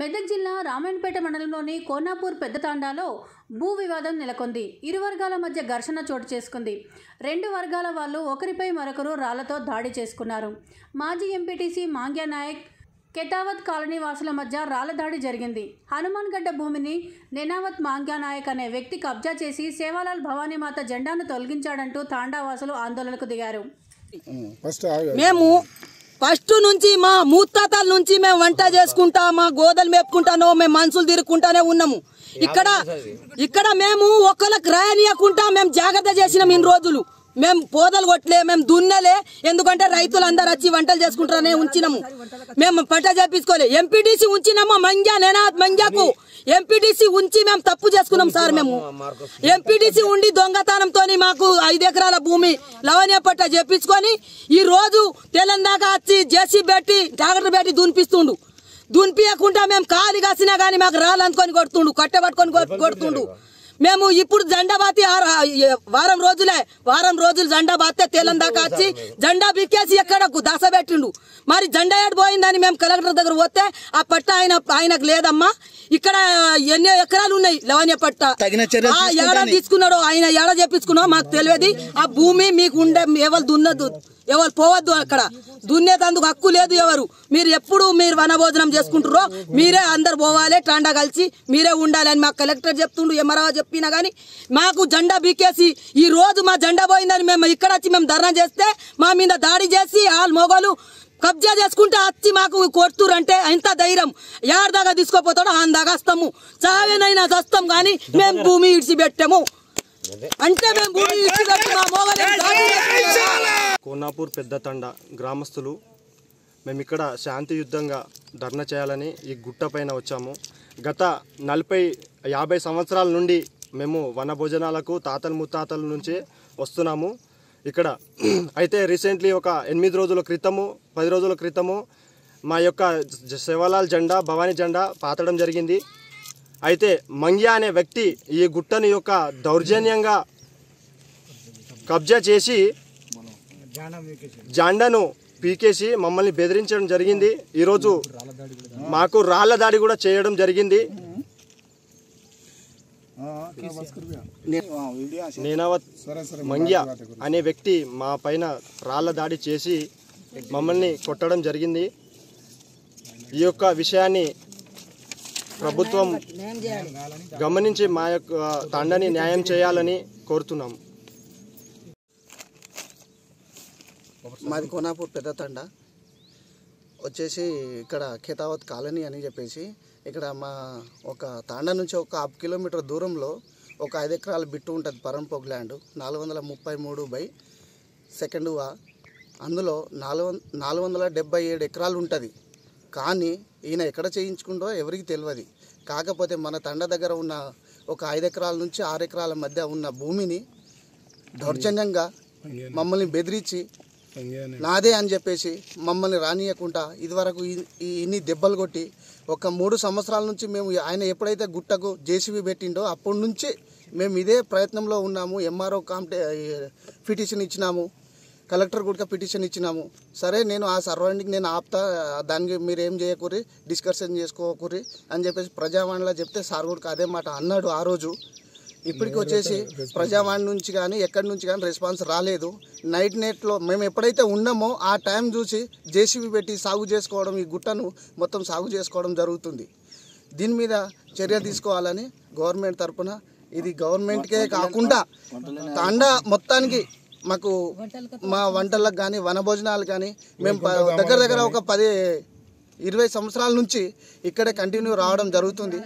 మెదక్ జిల్లా రామాయణపేట మండలంలోని కోనాపూర్ పెద్ద తాండాలో భూ వివాదం నెలకొంది. ఇరు వర్గాల మధ్య ఘర్షణ చోటు చేసుకుంది. రెండు వర్గాల వాళ్ళు ఒకరిపై మరొకరు రాళ్ళతో దాడి చేసుకున్నారు. మాజీ ఎంపీటీసీ మాంగ్యా నాయక్ కెతావత్ కాలనీ వాసుల మధ్య రాళ్ళ దాడి జరిగింది. హనుమాన్ గడ్డ భూమిని నెనావత్ మాంగ్యా నాయక్ అనే వ్యక్తి కబ్జా చేసి సేవాలాల్ భవానీమాత జెండాను తొలగించాడంటూ తాండా వాసులు ఆందోళనకు దిగారు. మేము ఫస్ట్ నుంచి మా ముత్తాతల నుంచి మేము వంట చేసుకుంటా మా గోదలు మేపుకుంటానో మేము మనుషులు తిరుక్కుంటానే ఉన్నాము. ఇక్కడ ఇక్కడ మేము ఒకళ్ళకి రాయనీయకుండా మేము జాగ్రత్త చేసినాం ఇన్ని రోజులు. మేము పోదలు కొట్టలే మేము దున్నలే. ఎందుకంటే రైతులు అందరు వచ్చి వంటలు చేసుకుంటారనే ఉంచినాము. మేము పంట చేపించుకోలే. ఎంపీటీసీ ఉంచినాము మంగ్యా నేనా మంజాకు ఎంపీటీసీ ఉంచి మేము తప్పు చేసుకున్నాం సార్ మేము. ఎంపీటీసీ ఉండి దొంగతనంతో మాకు ఐదు ఎకరాల భూమి లవణ్య పట్ట చేపించుకొని ఈ రోజు తెలంగాణ వచ్చి జేసీ పెట్టి ట్రాక్టర్ పెట్టి దునిపిస్తుండు. దునిపియకుండా మేము కాలి కాసినా కానీ మాకు రాళ్ళనుకొని కొడుతుండు కట్టె పట్టుకొని కొడుతుండు. మేము ఇప్పుడు జెండా బాతి వారం రోజులే వారం రోజులు జెండా బాతే తేలం దాకా వచ్చి జెండా బిక్కేసి ఎక్కడ దశ పెట్టిండు మరి జెండా ఏడు పోయిందని మేము కలెక్టర్ దగ్గర పోతే ఆ పట్ట ఆయన ఆయనకు లేదమ్మా. ఇక్కడ ఎన్ని ఎకరాలు ఉన్నాయి లవణ్య పట్ట. ఆ ఏడ తీసుకున్నాడో ఆయన ఏడ చెప్పించుకున్నాడో మాకు తెలియదు. ఆ భూమి మీకు ఉండే ఎవరు దున్నదు ఎవరు పోవద్దు అక్కడ. దున్నేటందుకు హక్కు లేదు ఎవరు. మీరు ఎప్పుడు మీరు వనభోజనం చేసుకుంటారో మీరే అందరు పోవాలి టాండా కలిసి మీరే ఉండాలని మాకు కలెక్టర్ చెప్తుండు ఎమరావా చెప్పినా కానీ మాకు జెండా బీకేసి ఈ రోజు మా జెండా పోయిందని మేము ఇక్కడ వచ్చి మేము ధర్నా చేస్తే మా మీద దాడి చేసి ఆల్ మొగలు కబ్జా చేసుకుంటే వచ్చి మాకు కొడుతురంటే ఎంత ధైర్యం. దాకా తీసుకోపోతాడో ఆన్ దాకా వస్తాము చావేనైనా వస్తాం కానీ మేము భూమి ఇడిచిపెట్టాము. అంటే మేము భూమి ఇడిచిపెట్టి మా మొగలు కోనాపూర్ పెద్ద తండ గ్రామస్తులు. మేము ఇక్కడ శాంతియుద్ధంగా ధర్నా చేయాలని ఈ గుట్ట పైన వచ్చాము. గత నలభై యాభై సంవత్సరాల నుండి మేము వన భోజనాలకు తాతల ముత్తాతల నుంచి వస్తున్నాము. ఇక్కడ అయితే రీసెంట్లీ ఒక ఎనిమిది రోజుల క్రితము పది రోజుల క్రితము మా యొక్క శివలాల్ జెండా భవానీ జెండా పాతడం జరిగింది. అయితే మంగ్యా అనే వ్యక్తి ఈ గుట్టని యొక్క దౌర్జన్యంగా కబ్జా చేసి జాండాను పీకేసి మమ్మల్ని బెదిరించడం జరిగింది. ఈరోజు మాకు రాళ్ళ దాడి కూడా చేయడం జరిగింది. నేనావత్ మంగ్య అనే వ్యక్తి మా పైన రాళ్ళ దాడి చేసి మమ్మల్ని కొట్టడం జరిగింది. ఈ యొక్క విషయాన్ని ప్రభుత్వం గమనించి మా యొక్క తండని న్యాయం చేయాలని కోరుతున్నాము మాది కోనాపూర్ పెద్ద తండ. వచ్చేసి ఇక్కడ ఖేతావత్ కాలనీ అని చెప్పేసి ఇక్కడ మా ఒక తాండా నుంచి ఒక హాఫ్ కిలోమీటర్ దూరంలో ఒక ఐదు ఎకరాల బిట్టు ఉంటుంది పరంపోక్ ల్యాండ్ నాలుగు వందల ముప్పై మూడు బై సెకండ్ వా. అందులో నాలుగు నాలుగు వందల డెబ్బై ఏడు ఎకరాలు ఉంటుంది. కానీ ఈయన ఎక్కడ చేయించుకుంటో ఎవరికి తెలియదు కాకపోతే మన తండ దగ్గర ఉన్న ఒక ఐదు ఎకరాల నుంచి ఆరు ఎకరాల మధ్య ఉన్న భూమిని దౌర్జన్యంగా మమ్మల్ని బెదిరించి నాదే అని చెప్పేసి మమ్మల్ని రానియకుండా ఇదివరకు ఇన్ని దెబ్బలు కొట్టి ఒక మూడు సంవత్సరాల నుంచి మేము ఆయన ఎప్పుడైతే గుట్టకు జేసీబీ పెట్టిండో అప్పటి నుంచి మేము ఇదే ప్రయత్నంలో ఉన్నాము. ఎంఆర్ఓ కాంపిటే పిటిషన్ ఇచ్చినాము. కలెక్టర్ కూడా పిటిషన్ ఇచ్చినాము. సరే నేను ఆ సర్వైండింగ్ నేను ఆపుతా దానికి మీరు ఏం చేయకూరి డిస్కషన్ చేసుకోకూరి అని చెప్పేసి ప్రజావాణిలో చెప్తే సార్ కూడా అదే మాట అన్నాడు ఆ రోజు. ఇప్పటికి వచ్చేసి ప్రజావాణి నుంచి కానీ ఎక్కడి నుంచి కానీ రెస్పాన్స్ రాలేదు. నైట్ నెట్లో మేము ఎప్పుడైతే ఉన్నామో ఆ టైం చూసి జేసీబీ పెట్టి సాగు చేసుకోవడం ఈ గుట్టను మొత్తం సాగు చేసుకోవడం జరుగుతుంది. దీని మీద చర్య తీసుకోవాలని గవర్నమెంట్ తరపున ఇది గవర్నమెంట్కే కాకుండా తాండా మొత్తానికి మాకు మా వంటలకు కానీ వనభోజనాలు కానీ మేము దగ్గర దగ్గర ఒక పది ఇరవై సంవత్సరాల నుంచి ఇక్కడే కంటిన్యూ రావడం జరుగుతుంది.